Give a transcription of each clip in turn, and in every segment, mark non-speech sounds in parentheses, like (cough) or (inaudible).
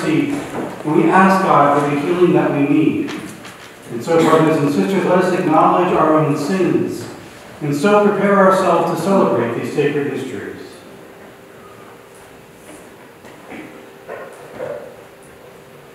mercy and we ask God for the healing that we need. And so, brothers and sisters, let us acknowledge our own sins and so prepare ourselves to celebrate these sacred mysteries.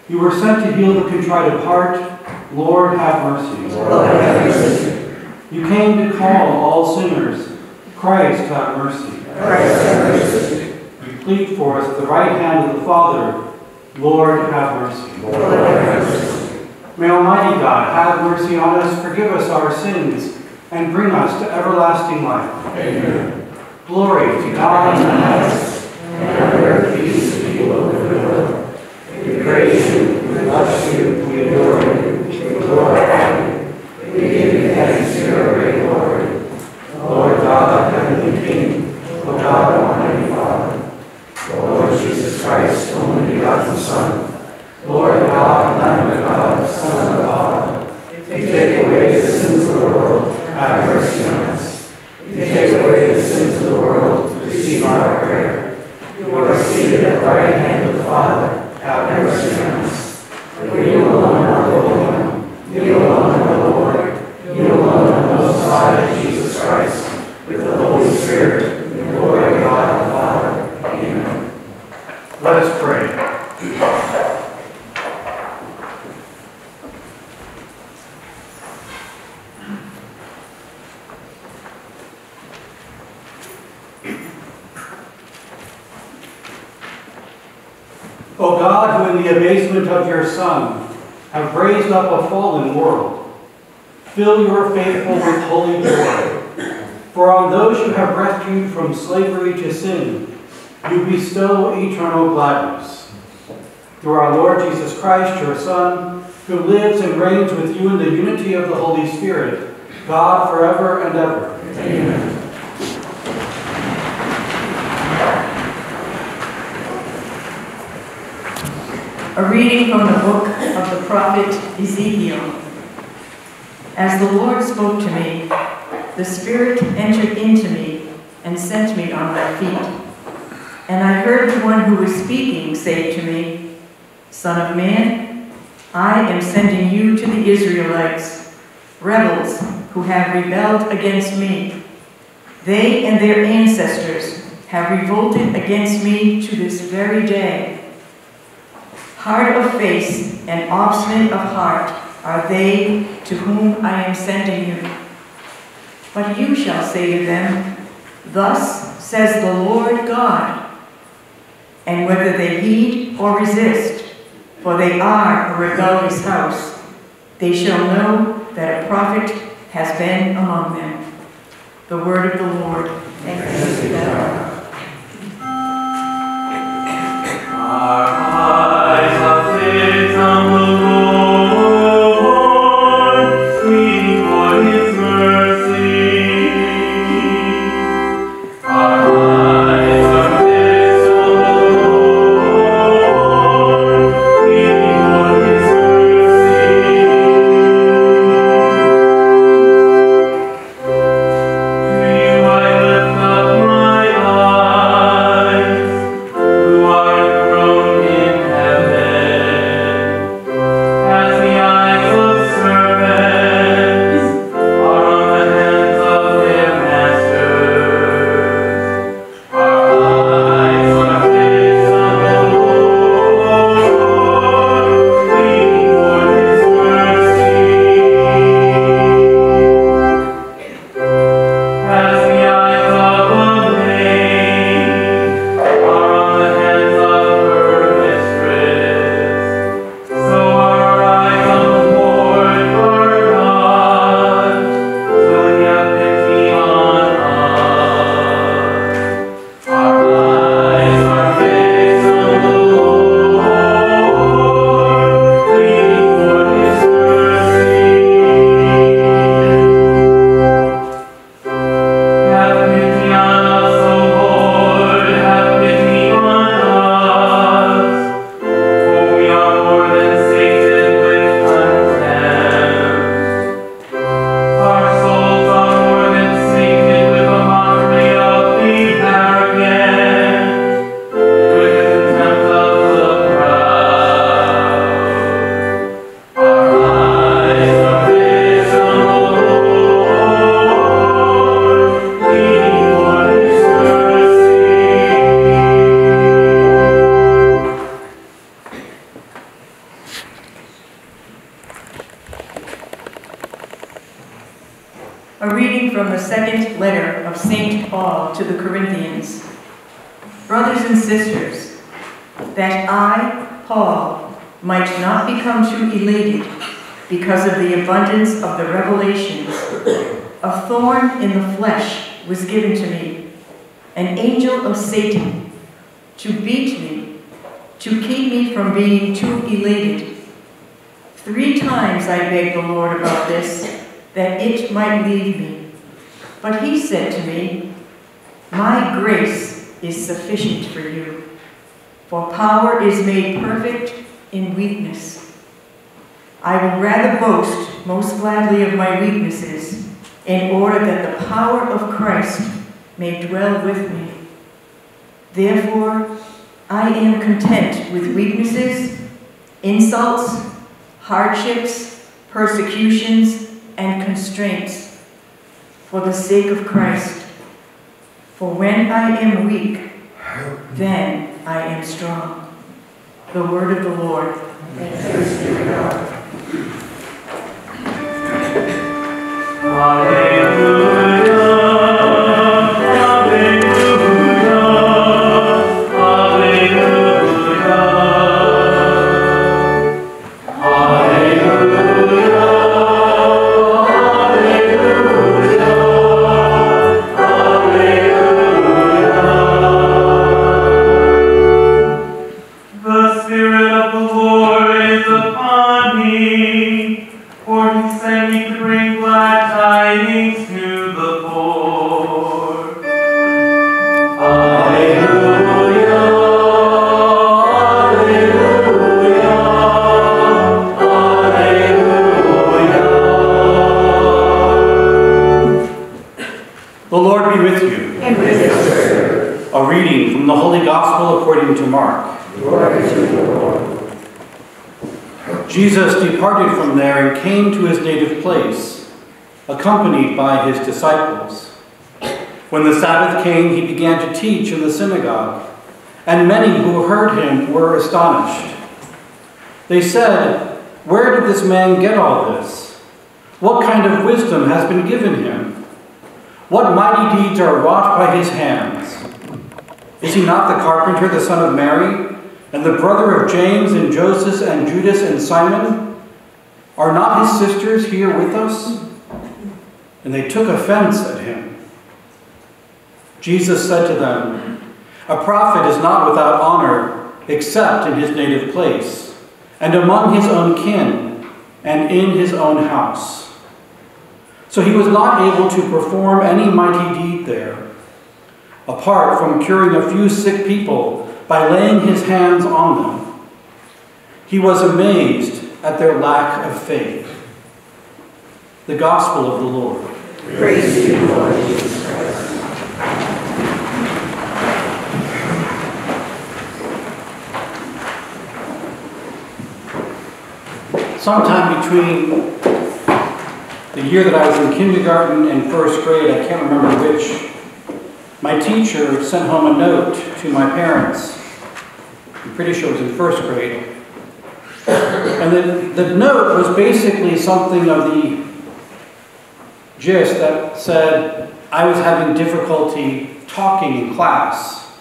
You were sent to heal the contrite of heart. Lord, have mercy. Lord, have mercy. You came to call all sinners. Christ, have mercy. Christ, have mercy. You plead for us at the right hand of the Father. Lord, have mercy. Lord, have mercy. May Almighty God have mercy on us, forgive us our sins, and bring us to everlasting life. Amen. Glory to God in the highest. And on earth peace to good will. We praise you, we bless you, we adore you, we glorify you. We give you thanks, your great Lord. Lord God, heavenly King, O God, Almighty Father. Lord Jesus Christ, only begotten Son. Lord God, Lamb of God, Son of God. You take away the sins of the world, have mercy on us. You take away the sins of the world, receive our prayer. You are seated at the right hand of the Father, have mercy on us. For you alone are the Holy One, you alone are the Lord, you alone are the Most High, Jesus Christ, with the Holy Spirit, in the glory of God the Father. Amen. Let us pray. O God, who in the abasement of Son have raised up a fallen world, fill your faithful with holy joy. For on those you have rescued from slavery to sin, you bestow eternal gladness. Through our Lord Jesus Christ, your Son, who lives and reigns with you in the unity of the Holy Spirit, God forever and ever. Amen. A reading from the book of the prophet Ezekiel. As the Lord spoke to me, the Spirit entered into me and sent me on my feet. And I heard the one who was speaking say to me, Son of man, I am sending you to the Israelites, rebels who have rebelled against me. They and their ancestors have revolted against me to this very day. Hard of face and obstinate of heart are they to whom I am sending you. But you shall say to them, Thus says the Lord God. And whether they heed or resist, for they are a rebellious house, they shall know that a prophet has been among them. The word of the Lord. Thanks be to God. Our eyes are fixed on second letter of St. Paul to the Corinthians. Brothers and sisters, that I, Paul, might not become too elated because of the abundance of the revelations, a thorn in the flesh was given to me, an angel of Satan, to beat me, to keep me from being too elated. Three times I begged the Lord about this, that it might leave me. But he said to me, My grace is sufficient for you, for power is made perfect in weakness. I will rather boast most gladly of my weaknesses, in order that the power of Christ may dwell with me. Therefore, I am content with weaknesses, insults, hardships, persecutions, and constraints for the sake of Christ. For when I am weak, then I am strong. The word of the Lord. His disciples. When the Sabbath came, he began to teach in the synagogue, and many who heard him were astonished. They said, Where did this man get all this? What kind of wisdom has been given him? What mighty deeds are wrought by his hands? Is he not the carpenter, the son of Mary, and the brother of James and Joseph and Judas and Simon? Are not his sisters here with us? And they took offense at him. Jesus said to them, A prophet is not without honor except in his native place, and among his own kin, and in his own house. So he was not able to perform any mighty deed there, apart from curing a few sick people by laying his hands on them. He was amazed at their lack of faith. The Gospel of the Lord. Praise to you, Lord Jesus Christ. Sometime between the year that I was in kindergarten and first grade, I can't remember which, my teacher sent home a note to my parents. I'm pretty sure it was in first grade. And the, the note was basically something of the gist that uh, said I was having difficulty talking in class.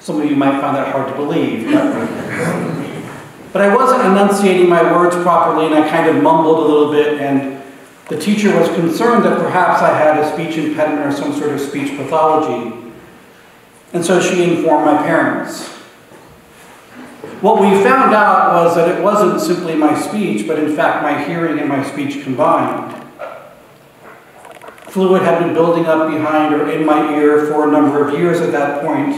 Some of you might find that hard to believe. But (laughs) but I wasn't enunciating my words properly, and I kind of mumbled a little bit, and the teacher was concerned that perhaps I had a speech impediment or some sort of speech pathology. And so she informed my parents. What we found out was that it wasn't simply my speech, but in fact my hearing and my speech combined. Fluid had been building up behind or in my ear for a number of years at that point,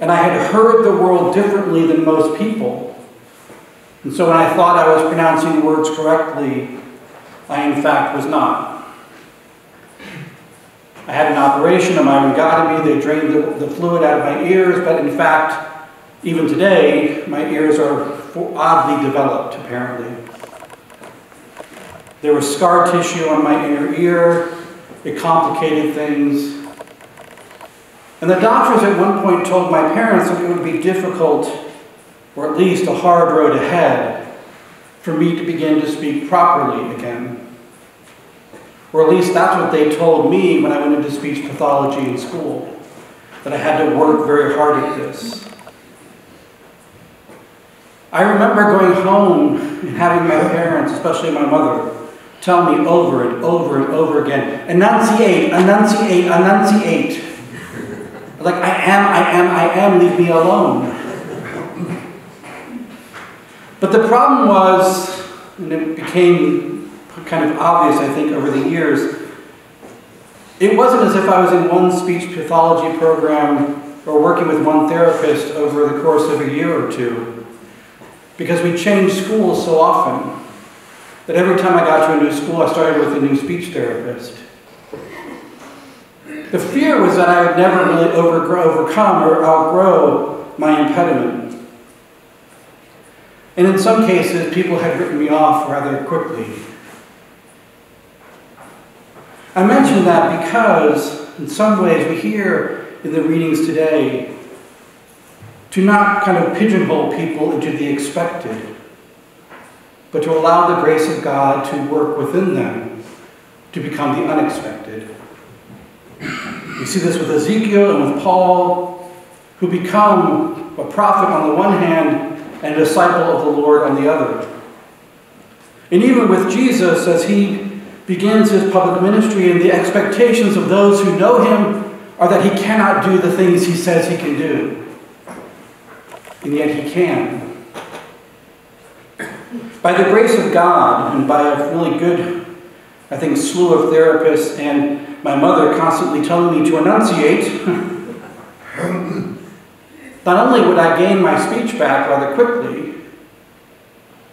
and I had heard the world differently than most people. And so when I thought I was pronouncing words correctly, I in fact was not. I had an operation, on a myringotomy. They drained the, the fluid out of my ears, but in fact, even today, my ears are oddly developed, apparently. There was scar tissue on my inner ear. It complicated things. And the doctors at one point told my parents that it would be difficult or at least a hard road ahead for me to begin to speak properly again. Or at least that's what they told me when I went into speech pathology in school, that I had to work very hard at this. I remember going home and having my parents, especially my mother, tell me over and over and over again, enunciate, enunciate, enunciate. Like, I am, I am, I am, leave me alone. But the problem was, and it became kind of obvious, I think, over the years, it wasn't as if I was in one speech pathology program or working with one therapist over the course of a year or two. Because we changed schools so often that every time I got to a new school, I started with a new speech therapist. The fear was that I would never really overcome or outgrow my impediment. And in some cases, people had written me off rather quickly. I mention that because, in some ways, we hear in the readings today to not kind of pigeonhole people into the expected, but to allow the grace of God to work within them to become the unexpected. We see this with Ezekiel and with Paul, who become a prophet on the one hand and a disciple of the Lord on the other. And even with Jesus, as he begins his public ministry, and the expectations of those who know him are that he cannot do the things he says he can do. And yet he can. By the grace of God, and by a really good, I think, slew of therapists, and my mother constantly telling me to enunciate. (laughs) Not only would I gain my speech back rather quickly,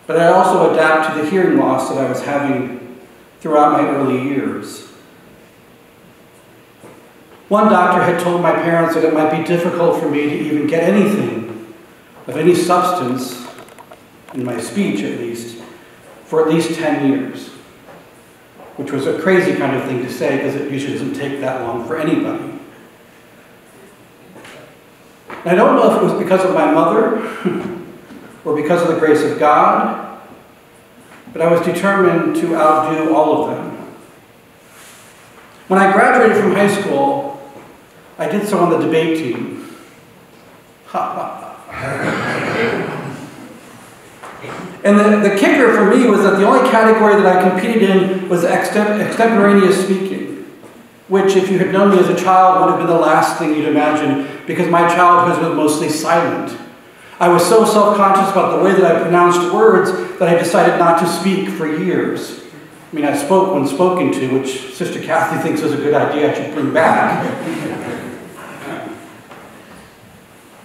but I'd also adapt to the hearing loss that I was having throughout my early years. One doctor had told my parents that it might be difficult for me to even get anything of any substance, in my speech at least, for at least 10 years. Which was a crazy kind of thing to say because it usually doesn't take that long for anybody. And I don't know if it was because of my mother (laughs) or because of the grace of God, but I was determined to outdo all of them. When I graduated from high school, I did so on the debate team. (laughs) and the, the kicker for me was that the only category that I competed in was extemporaneous speaking which, if you had known me as a child, would have been the last thing you'd imagine because my childhood was mostly silent. I was so self conscious about the way that I pronounced words that I decided not to speak for years. I mean, I spoke when spoken to, which Sister Kathy thinks is a good idea I should bring back. (laughs)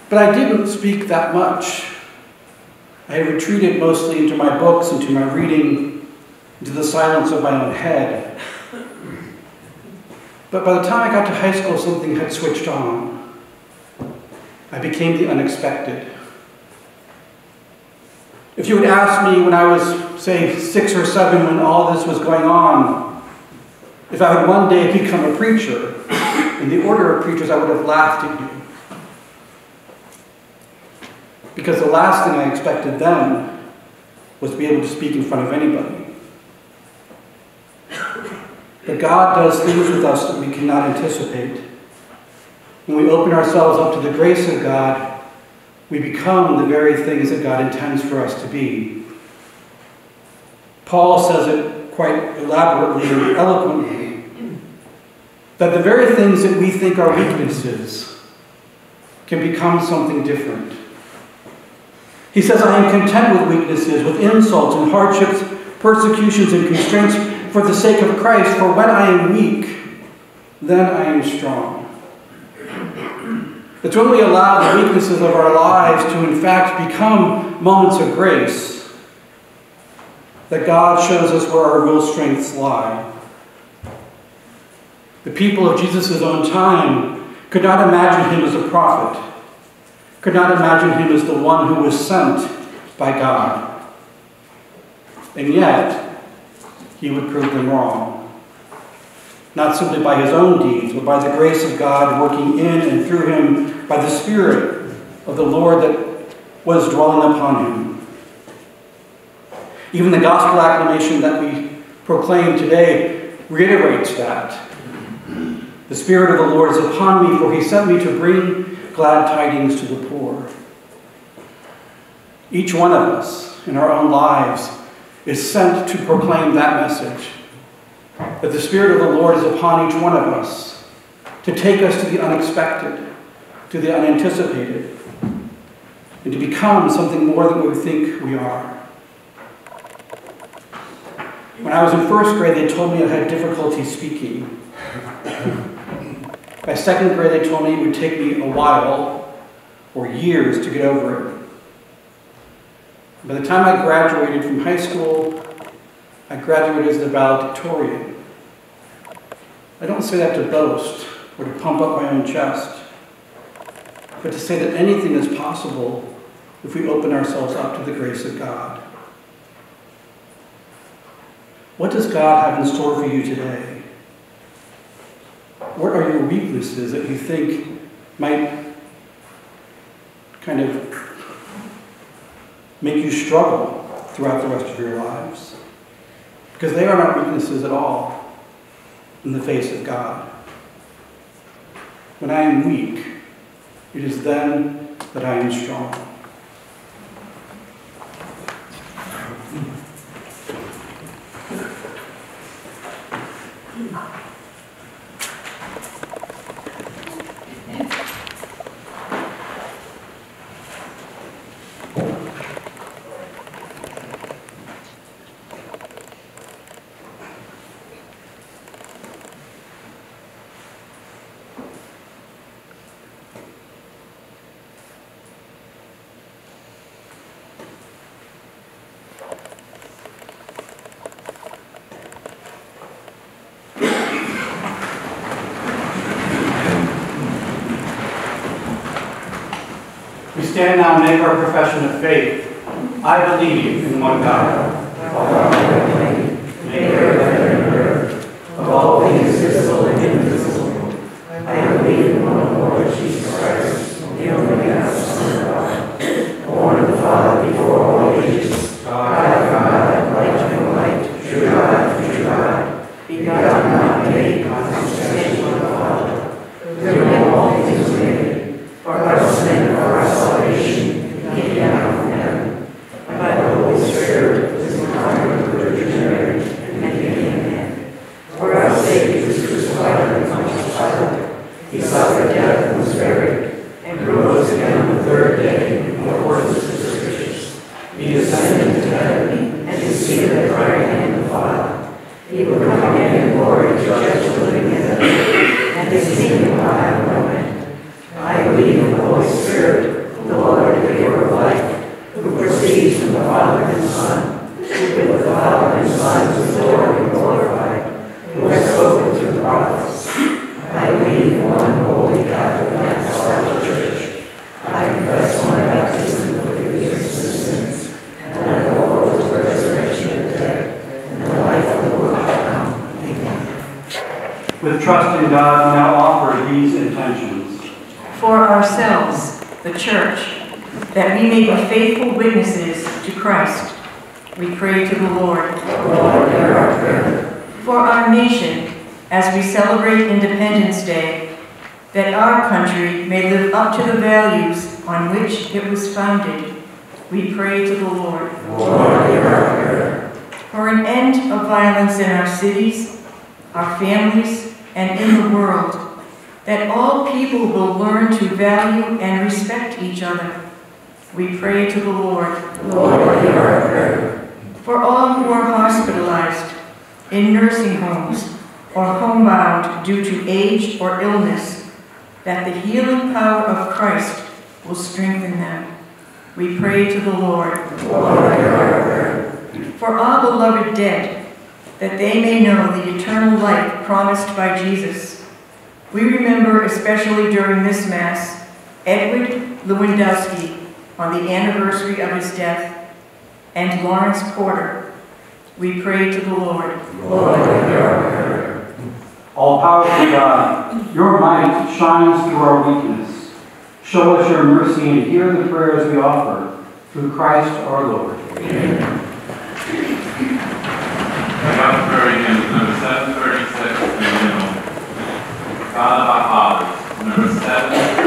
but I didn't speak that much. I retreated mostly into my books, into my reading, into the silence of my own head. But by the time I got to high school, something had switched on. I became the unexpected. If you had asked me when I was, say, six or seven when all this was going on, if I would one day become a preacher, in the order of preachers, I would have laughed at you. Because the last thing I expected then was to be able to speak in front of anybody. But God does things with us that we cannot anticipate. When we open ourselves up to the grace of God, we become the very things that God intends for us to be. Paul says it quite elaborately and eloquently that the very things that we think are weaknesses can become something different. He says, I am content with weaknesses, with insults and hardships, persecutions and constraints for the sake of Christ, for when I am weak, then I am strong. It's when we allow the weaknesses of our lives to, in fact, become moments of grace that God shows us where our real strengths lie. The people of Jesus' own time could not imagine him as a prophet, could not imagine him as the one who was sent by God. And yet, he would prove them wrong. Not simply by his own deeds, but by the grace of God working in and through him, by the Spirit of the Lord that was dwelling upon him. Even the gospel acclamation that we proclaim today reiterates that. The Spirit of the Lord is upon me, for he sent me to bring glad tidings to the poor. Each one of us in our own lives is sent to proclaim that message. That the Spirit of the Lord is upon each one of us to take us to the unexpected, to the unanticipated, and to become something more than we think we are. When I was in first grade, they told me I had difficulty speaking. (laughs) By second grade, they told me it would take me a while or years to get over it. By the time I graduated from high school, I graduated as the valedictorian. I don't say that to boast or to pump up my own chest, but to say that anything is possible if we open ourselves up to the grace of God. What does God have in store for you today? Weaknesses that you think might kind of make you struggle throughout the rest of your lives? Because they are not weaknesses at all in the face of God. When I am weak, it is then that I am strong. Stand now and make our profession of faith. I believe in one God. Maker of heaven and earth, of all things visible and invisible. I believe in one Lord Jesus Christ, the only begotten Son of God, born of the Father before all ages, God of God, light of light, true God of true God, begotten, not made, consubstantial with the Father, through whom all things were made, for our sin and for our salvation, he came down from heaven, by the Holy Spirit, was incarnate of the Virgin Mary, and became man. For our sake he was crucified under Pontius Pilate. He suffered death and was buried, and rose again on the third day in accordance with the Scriptures. He ascended into heaven, and is seated at the right hand of the Father. He will come again in glory to judge the living and the dead, and his kingdom will have no end. I believe in the Holy Spirit, the Lord, the giver of life, who proceeds from the Father and the Son, who with the Father and the Son is adored and glorified, who has spoken through the prophets. I believe in one holy Catholic and apostolic church. I confess my baptism for the forgiveness of sins, and I look forward to the resurrection of the dead and the life of the world to come. Amen. With trust in God, we now offer these intentions. For ourselves, the church, that we may be faithful witnesses to Christ, we pray to the Lord. Lord, hear our prayer. For our nation, as we celebrate Independence Day, that our country may live up to the values on we pray to the Lord. Lord, hear our prayer. For an end of violence in our cities, our families, and in the world, that all people will learn to value and respect each other, we pray to the Lord. Lord, hear our prayer. For all who are hospitalized, in nursing homes, or homebound due to age or illness, that the healing power of Christ will strengthen them. We pray to the Lord. For our beloved dead, that they may know the eternal life promised by Jesus. We remember, especially during this Mass, Edward Lewandowski on the anniversary of his death, and Lawrence Porter. We pray to the Lord. Lord. All powerful God, your might shines through our weakness. Show us your mercy and hear the prayers we offer through Christ our Lord. Amen. Our hymn, number 736 in the middle. God of our fathers, number 736.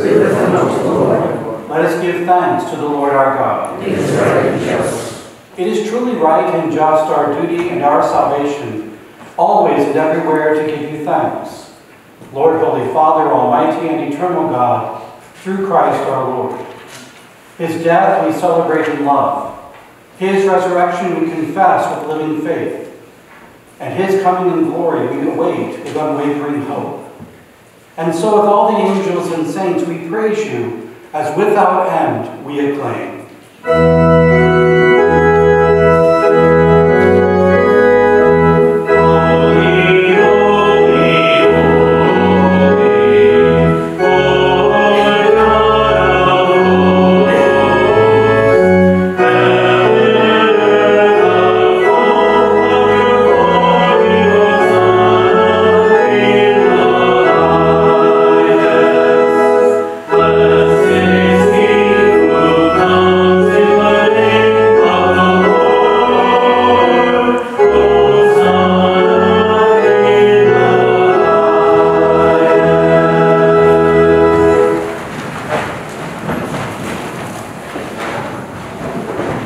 Let us give thanks to the Lord our God. It is right and just. It is truly right and just our duty and our salvation, always and everywhere to give you thanks. Lord, Holy Father, Almighty and eternal God, through Christ our Lord. His death we celebrate in love. His resurrection we confess with living faith. And his coming in glory we await with unwavering hope. And so with all the angels and saints we praise you, as without end we acclaim.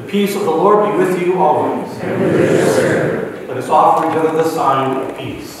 The peace of the Lord be with you always. Let us offer each other the sign of peace.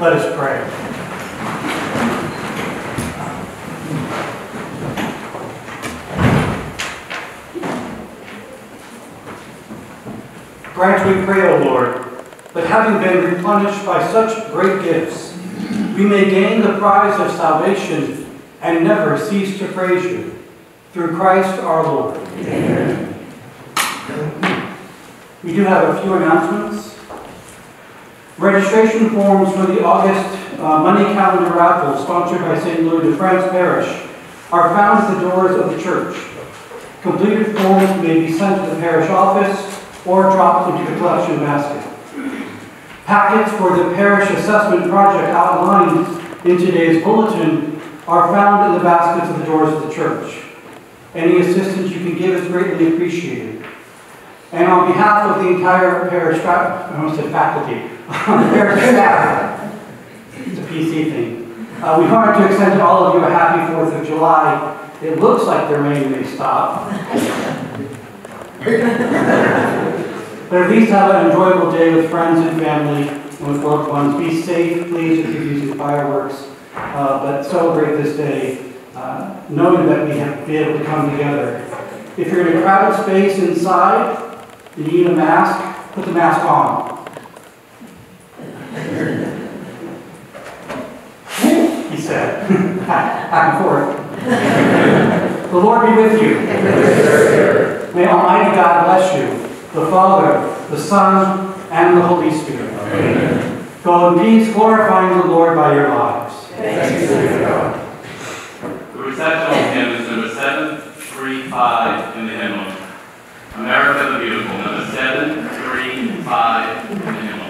Let us pray. Grant, we pray, O Lord, that having been replenished by such great gifts, we may gain the prize of salvation and never cease to praise you. Through Christ our Lord. Amen. We do have a few announcements. Registration forms for the August uh, Money Calendar Raffle sponsored by St. Louis de France Parish are found at the doors of the church. Completed forms may be sent to the parish office or dropped into the collection basket. Packets for the parish assessment project outlined in today's bulletin are found in the baskets at the doors of the church. Any assistance you can give is greatly appreciated. And on behalf of the entire parish, I almost said faculty, on the parish staff, it's a PC thing. Uh, we wanted to extend to all of you a happy Fourth of July. It looks like the rain may stop. But at least have an enjoyable day with friends and family and with loved ones. Be safe, please, if you're using fireworks. Uh, but celebrate this day, uh, knowing that we have been able to come together. If you're in a crowded space inside, you need a mask, put the mask on. He said, (laughs) back and forth. The Lord be with you. May Almighty God bless you, the Father, the Son, and the Holy Spirit. Go in peace, glorifying the Lord by your lives. The reception hymn is number 735 in the hymnal. America the Beautiful, number 735 in the